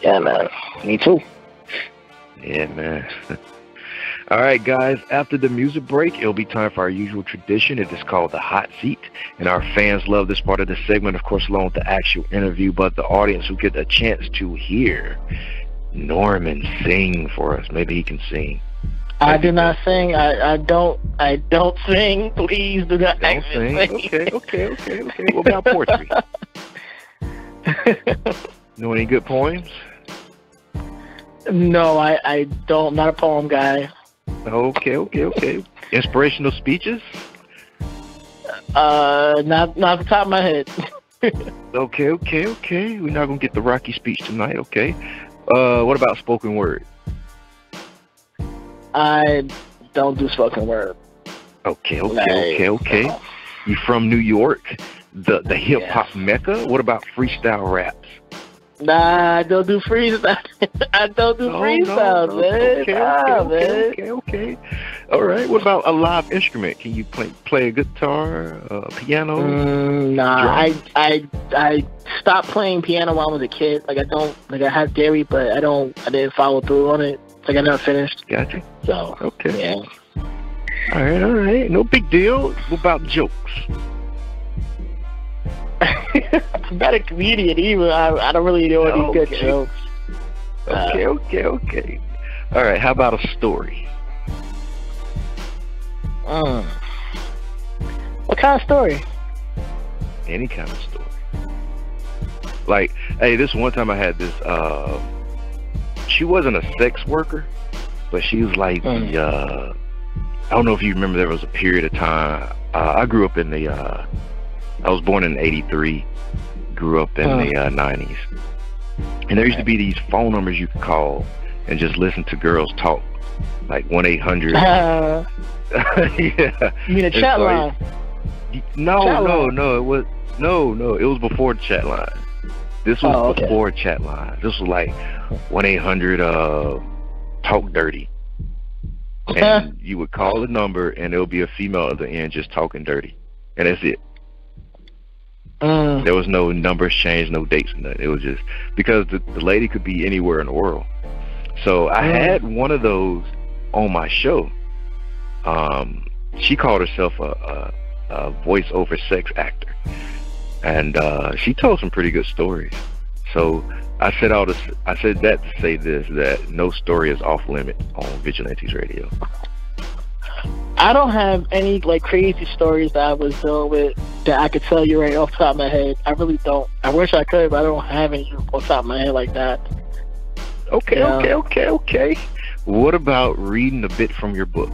Yeah, man. Me too. Yeah, man. All right, guys, after the music break, it'll be time for our usual tradition. It is called the hot seat. And our fans love this part of the segment, of course, along with the actual interview, but the audience will get a chance to hear Norman sing for us. Maybe he can sing. I do not sing. I, I don't. I don't sing. Please do not. Don't sing. sing. Okay. Okay. Okay. Okay. What about poetry? know any good poems? No, I I don't. Not a poem guy. Okay. Okay. Okay. Inspirational speeches? Uh, not not off the top of my head. okay. Okay. Okay. We're not gonna get the Rocky speech tonight. Okay. Uh, what about spoken word? I don't do spoken word. Okay, okay, like, okay, okay. You from New York, the the hip hop yeah. mecca? What about freestyle raps? Nah, I don't do freestyle. I don't do no, freestyle, no, no. man. Okay, nah, okay, man. okay, okay, All right. What about a live instrument? Can you play play a guitar, uh, piano? Mm, nah, drums? I I I stopped playing piano when I was a kid. Like I don't like I had theory, but I don't I didn't follow through on it. Like I never finished. Gotcha. So okay. Yeah. All right, all right. No big deal. What about jokes? I'm not a comedian either. I, I don't really know any okay. good jokes. Okay, uh, okay, okay. All right. How about a story? Um, what kind of story? Any kind of story. Like, hey, this one time I had this. uh She wasn't a sex worker, but she was like mm. the. uh I don't know if you remember. There was a period of time. Uh, I grew up in the. uh I was born in '83 grew up in the uh, 90s. And there used to be these phone numbers you could call and just listen to girls talk, like 1 800. Uh, yeah. You mean a chat so line? no, chat no, line. no. It was no, no. It was before the chat line. This was oh, okay. before chat line. This was like 1 800 uh, talk dirty. And you would call the number, and there would be a female at the end just talking dirty, and that's it. Mm. There was no numbers changed, no dates, nothing. It was just because the, the lady could be anywhere in the world. So I mm. had one of those on my show. Um, she called herself a, a, a voiceover sex actor, and uh, she told some pretty good stories. So I said all this. I said that to say this: that no story is off limit on Vigilantes Radio. I don't have any like crazy stories that I was dealing with that I could tell you right off the top of my head. I really don't. I wish I could, but I don't have any off the top of my head like that. Okay, yeah. okay, okay, okay. What about reading a bit from your book?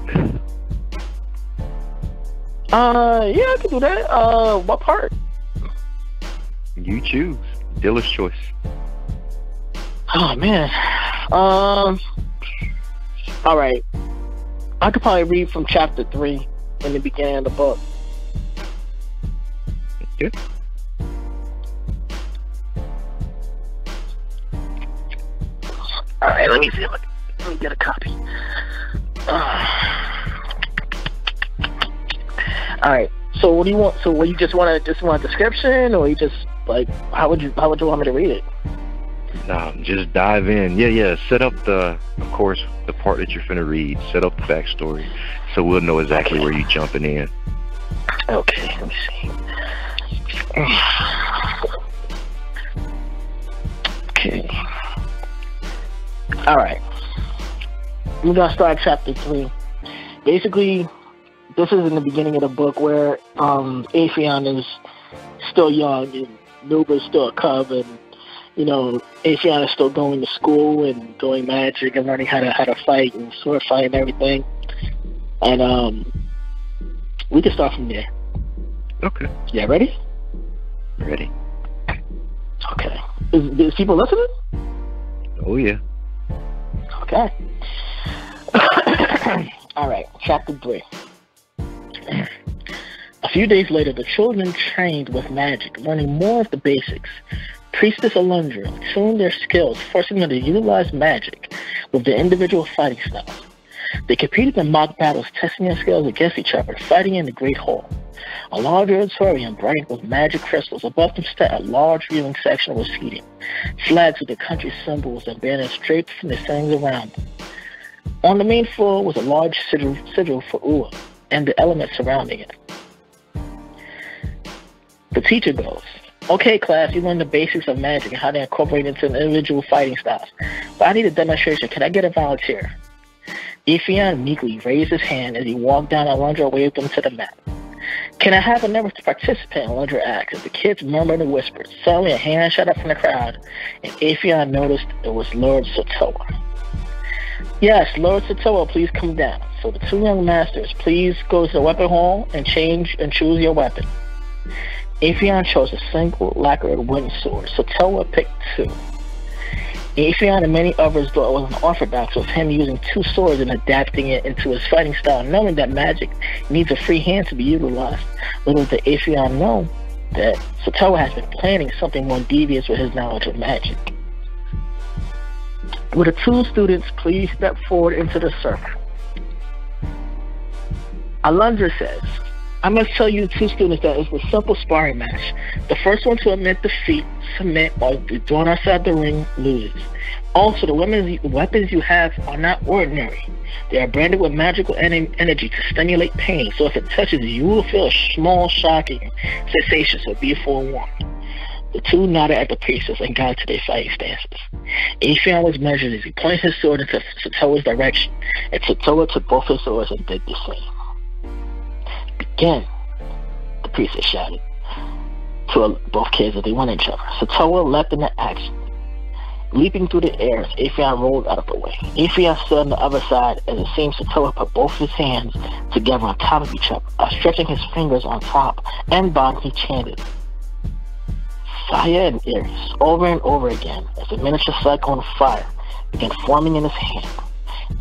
Uh, yeah, I can do that. Uh, what part? You choose. Dealer's choice. Oh man. Um. All right. I could probably read from chapter three in the beginning of the book. Okay. Okay, let me see if I can, let me get a copy. Uh, all right. So what do you want? So what you just want to just want a description, or you just like how would you how would you want me to read it? No, just dive in. Yeah, yeah. Set up the, of course, the part that you're finna read. Set up the backstory, so we'll know exactly okay. where you're jumping in. Okay, let me see. Okay. All right. We're gonna start chapter three. Basically, this is in the beginning of the book where um, is still young and Nuba's still a cub, and you know Aphrion is still going to school and doing magic and learning how to how to fight and sword fight and everything. And um, we can start from there. Okay. Yeah, ready? Ready. Okay. Is, is people listening? Oh yeah. Okay. All right, chapter three. A few days later, the children trained with magic, learning more of the basics. Priestess Alundra tuned their skills, forcing them to utilize magic with their individual fighting styles. They competed in mock battles, testing their skills against each other, fighting in the Great Hall. A large auditorium bright with magic crystals. Above them sat a large viewing section with seating. Flags with the country's symbols and banners draped from the ceilings around them. On the main floor was a large sigil, sigil for Ua and the elements surrounding it. The teacher goes, Okay, class, you learned the basics of magic and how to incorporate it into an individual fighting styles. But I need a demonstration. Can I get a volunteer? Aphrion meekly raised his hand as he walked down Alundra and waved him to the mat. Can I have another participant? Alundra asked as the kids murmured and whispered. Suddenly a hand shot up from the crowd, and Aphrion noticed it was Lord Sotoa. Yes, Lord Sotoa, please come down. So the two young masters, please go to the weapon hall and change and choose your weapon. Aphrion chose a single lacquered wooden sword. Sotoa picked two. Aphrion and many others thought it was an orthodox with him using two swords and adapting it into his fighting style, knowing that magic needs a free hand to be utilized. Little did Aphrion know that Sotoa has been planning something more devious with his knowledge of magic. Would the two students please step forward into the circle? Alundra says, I must tell you two students that it's a simple sparring match. The first one to admit defeat, submit, or thrown outside the ring loses. Also, the weapons you have are not ordinary. They are branded with magical energy to stimulate pain, so if it touches you, you will feel a small, shocking sensation, so be forewarned. The two nodded at the priestess and got to their fighting stances. Aphrion was measured as he pointed his sword into Sotoa's direction, and Sotoa took both his swords and did the same. Begin, the priestess shouted to both kids they went at each other. Sotoa leapt into action. Leaping through the air as Aphrion rolled out of the way. Aphrion stood on the other side as it seemed Sotoa put both his hands together on top of each other, uh, stretching his fingers on top and bottom he chanted, Fire and Aries over and over again as a miniature cyclone of fire began forming in his hand.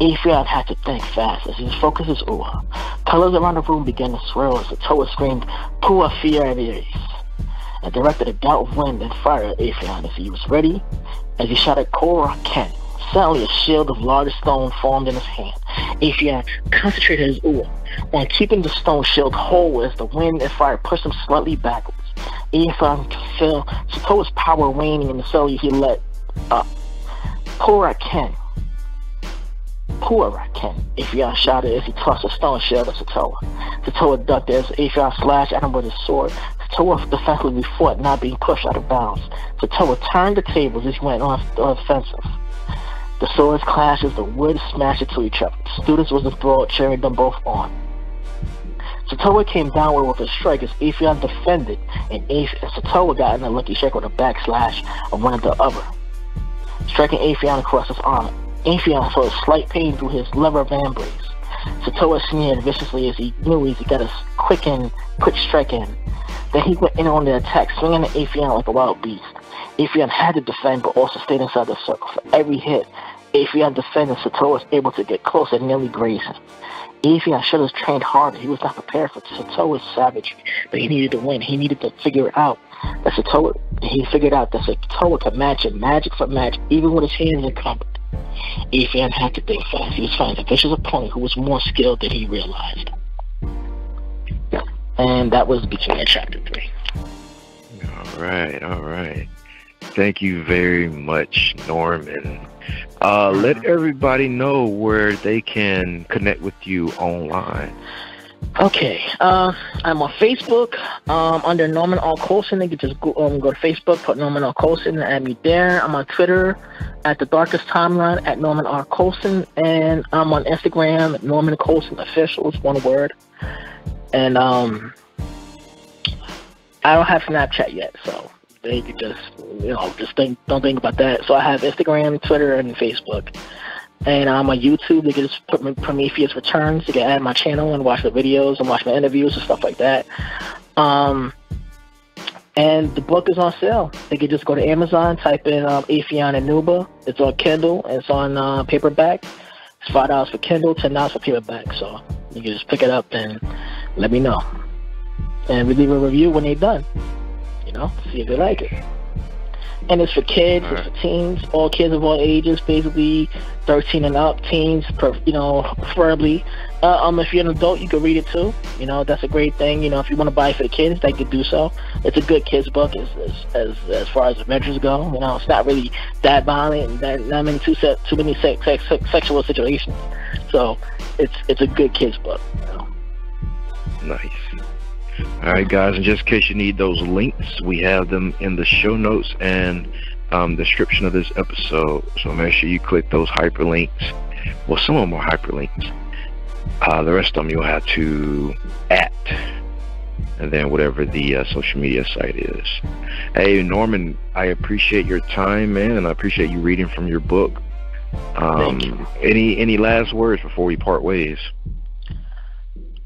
Aphrion had to think fast as he focused his ua. Colors around the room began to swirl as the Toa screamed, Pua Fire and and directed a dart of wind and fire at Aphrion as he was ready, as he shot at Korra Ken. Suddenly, a shield of large stone formed in his hand. Aphrion concentrated his ua on keeping the stone shield whole as the wind and fire pushed him slightly backwards. Could feel Sotoa's power waning in the cellular he let up. Korra Ken. Korra Ken. Aphrion shouted as he tossed a stone shield at Sotoa. Sotoa ducked as Aphrion slashed at him with his sword. Sotoa defensively fought, not being pushed out of bounds. Sotoa turned the tables as he went on offensive. The swords clashed as the wood smashed into each other. The students was enthralled, cheering them both on. Sotoa came downward with a strike as Aphrion defended, and, and Sotoa got in a lucky strike with a backslash of one of the other, striking Aphrion across his arm. Aphrion felt a slight pain through his lever vambrace. Sotoa sneered viciously as he knew he got a quick and quick strike in. Then he went in on the attack, swinging at Aphrion like a wild beast. Aphrion had to defend, but also stayed inside the circle. For every hit, Aphrion defended, Sotoa was able to get close and nearly graze him. Aphrion should have trained harder. He was not prepared for Sotoa's savagery, but he needed to win. He needed to figure it out. That Sotoa, he figured out that Sotoa could match it, magic for magic, even with his hands encumbered. Aphrion had to think fast. He was fighting a vicious opponent who was more skilled than he realized. And that was beginning chapter three. All right, all right. Thank you very much, Norman. Uh, let everybody know where they can connect with you online. Okay, uh, I'm on Facebook um, under Norman R. Colson. You can just go, um, go to Facebook, put Norman R. Colson, and add me there. I'm on Twitter at the Darkest Timeline at Norman R. Colson, and I'm on Instagram Norman Colson Official. It's one word. And um, I don't have Snapchat yet, so they could just you know just think don't think about that. So I have Instagram, Twitter, and Facebook. And on YouTube. They can just put Prometheus Returns. They can add my channel and watch the videos and watch my interviews and stuff like that. Um, and the book is on sale. They can just go to Amazon, type in um, and Nuba. It's on Kindle. It's on uh, paperback. It's five dollars for Kindle, ten dollars for paperback. So you can just pick it up and let me know. And we leave a review when they're done. You know, see if they like it and it's for kids, it's for teens, all kids of all ages, basically 13 and up, teens, per, you know, preferably. Uh, um, if you're an adult, you can read it too. You know, that's a great thing. You know, if you want to buy it for the kids, they could do so. It's a good kids book as as as, as far as adventures go. You know, it's not really that violent and that not many too set too many sex, sex, sex, sexual situations. So, it's it's a good kids book. You know? Nice. All right, guys, and just in case you need those links, we have them in the show notes and um, description of this episode. So make sure you click those hyperlinks. Well, some of them are hyperlinks. Uh, the rest of them you'll have to at, and then whatever the uh, social media site is. Hey, Norman, I appreciate your time, man, and I appreciate you reading from your book. Um, any any last words before we part ways?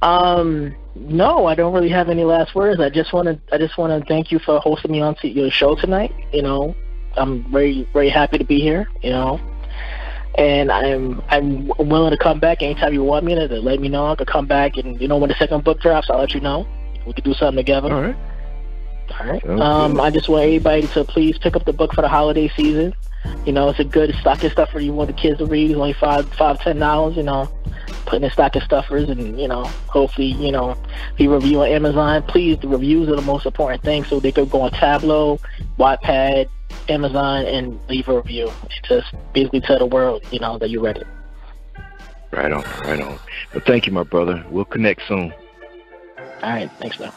Um, no, I don't really have any last words. I just want to I just want to thank you for hosting me on to your show tonight. You know, I'm very very happy to be here. You know, and I'm I'm willing to come back anytime you want me to, to let me know. I could come back, and you know when the second book drops, I'll let you know. We could do something together. All right. All right. um, I just want everybody to please pick up the book for the holiday season. You know, it's a good stocking stuff for you want the kids to read. It's only five, five, ten dollars. You know, putting in stocking stuffers, and you know, hopefully, you know, be review on Amazon. Please, the reviews are the most important thing, so they could go on Tableau, Wattpad, Amazon, and leave a review. Just basically tell the world, you know, that you read it. Right on, right on. Well, thank you, my brother. We'll connect soon. All right, thanks, man.